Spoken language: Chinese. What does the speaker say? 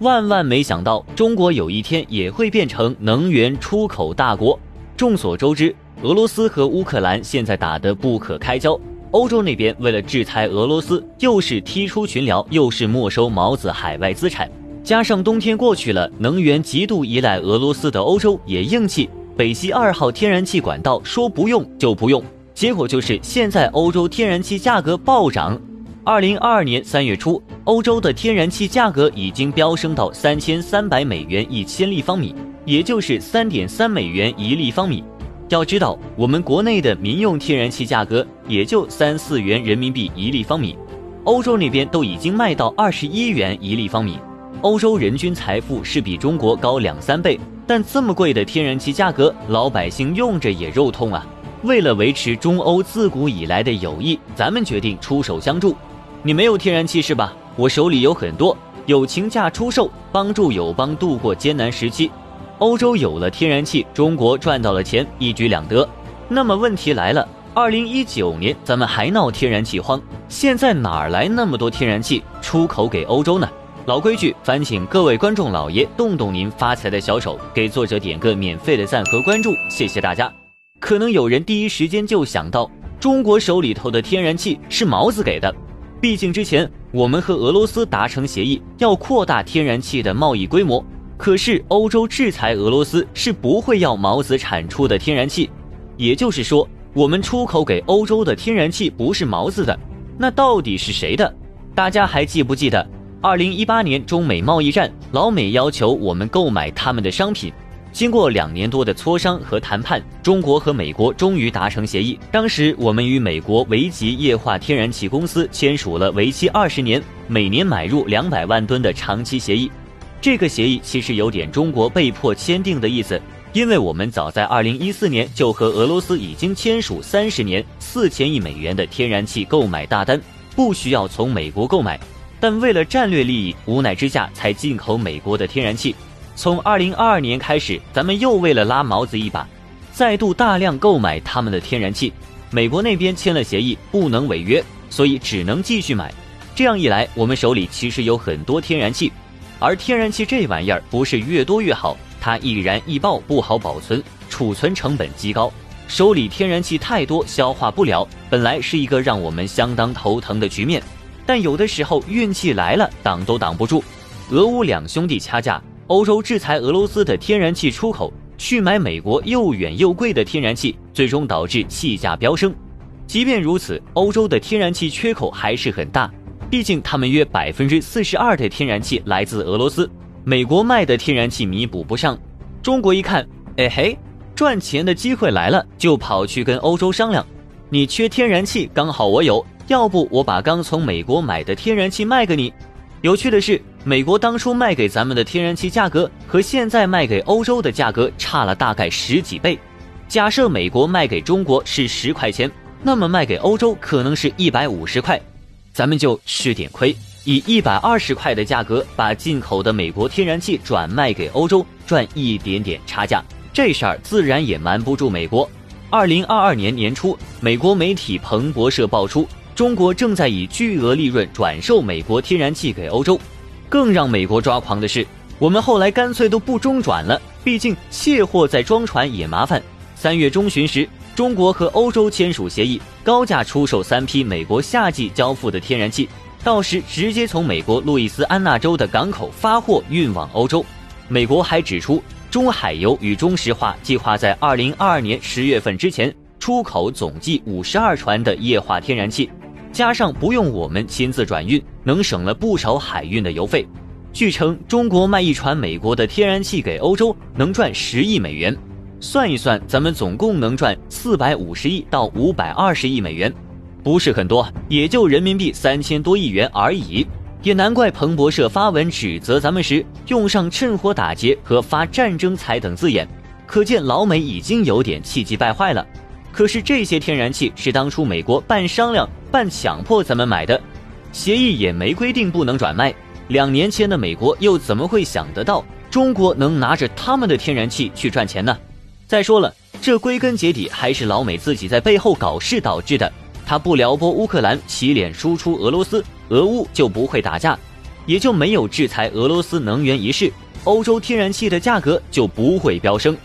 万万没想到，中国有一天也会变成能源出口大国。众所周知，俄罗斯和乌克兰现在打得不可开交。欧洲那边为了制裁俄罗斯，又是踢出群聊，又是没收毛子海外资产。加上冬天过去了，能源极度依赖俄罗斯的欧洲也硬气，北溪二号天然气管道说不用就不用，结果就是现在欧洲天然气价格暴涨。二零二二年三月初，欧洲的天然气价格已经飙升到三千三百美元一千立方米。也就是三点三美元一立方米。要知道，我们国内的民用天然气价格也就三四元人民币一立方米，欧洲那边都已经卖到二十一元一立方米。欧洲人均财富是比中国高两三倍，但这么贵的天然气价格，老百姓用着也肉痛啊。为了维持中欧自古以来的友谊，咱们决定出手相助。你没有天然气是吧？我手里有很多，友情价出售，帮助友邦度过艰难时期。欧洲有了天然气，中国赚到了钱，一举两得。那么问题来了，二零一九年咱们还闹天然气荒，现在哪来那么多天然气出口给欧洲呢？老规矩，烦请各位观众老爷动动您发财的小手，给作者点个免费的赞和关注，谢谢大家。可能有人第一时间就想到，中国手里头的天然气是毛子给的，毕竟之前我们和俄罗斯达成协议，要扩大天然气的贸易规模。可是欧洲制裁俄罗斯是不会要毛子产出的天然气，也就是说，我们出口给欧洲的天然气不是毛子的，那到底是谁的？大家还记不记得，二零一八年中美贸易战，老美要求我们购买他们的商品，经过两年多的磋商和谈判，中国和美国终于达成协议。当时我们与美国维吉液化天然气公司签署了为期二十年、每年买入两百万吨的长期协议。这个协议其实有点中国被迫签订的意思，因为我们早在二零一四年就和俄罗斯已经签署三十年四千亿美元的天然气购买大单，不需要从美国购买，但为了战略利益，无奈之下才进口美国的天然气。从二零二二年开始，咱们又为了拉毛子一把，再度大量购买他们的天然气。美国那边签了协议，不能违约，所以只能继续买。这样一来，我们手里其实有很多天然气。而天然气这玩意儿不是越多越好，它易燃易爆，不好保存，储存成本极高。手里天然气太多，消化不了，本来是一个让我们相当头疼的局面。但有的时候运气来了，挡都挡不住。俄乌两兄弟掐架，欧洲制裁俄罗斯的天然气出口，去买美国又远又贵的天然气，最终导致气价飙升。即便如此，欧洲的天然气缺口还是很大。毕竟，他们约百分之四十二的天然气来自俄罗斯，美国卖的天然气弥补不上。中国一看，哎嘿，赚钱的机会来了，就跑去跟欧洲商量：“你缺天然气，刚好我有，要不我把刚从美国买的天然气卖给你。”有趣的是，美国当初卖给咱们的天然气价格和现在卖给欧洲的价格差了大概十几倍。假设美国卖给中国是十块钱，那么卖给欧洲可能是一百五十块。咱们就吃点亏，以一百二十块的价格把进口的美国天然气转卖给欧洲，赚一点点差价。这事儿自然也瞒不住美国。二零二二年年初，美国媒体彭博社爆出，中国正在以巨额利润转售美国天然气给欧洲。更让美国抓狂的是，我们后来干脆都不中转了，毕竟卸货再装船也麻烦。三月中旬时。中国和欧洲签署协议，高价出售三批美国夏季交付的天然气，到时直接从美国路易斯安那州的港口发货运往欧洲。美国还指出，中海油与中石化计划在二零二二年十月份之前出口总计五十二船的液化天然气，加上不用我们亲自转运，能省了不少海运的油费。据称，中国卖一船美国的天然气给欧洲，能赚十亿美元。算一算，咱们总共能赚四百五十亿到五百二十亿美元，不是很多，也就人民币三千多亿元而已。也难怪彭博社发文指责咱们时用上“趁火打劫”和“发战争财”等字眼，可见老美已经有点气急败坏了。可是这些天然气是当初美国半商量半强迫咱们买的，协议也没规定不能转卖。两年前的美国又怎么会想得到中国能拿着他们的天然气去赚钱呢？再说了，这归根结底还是老美自己在背后搞事导致的。他不撩拨乌克兰，洗脸输出俄罗斯，俄乌就不会打架。也就没有制裁俄罗斯能源一事，欧洲天然气的价格就不会飙升。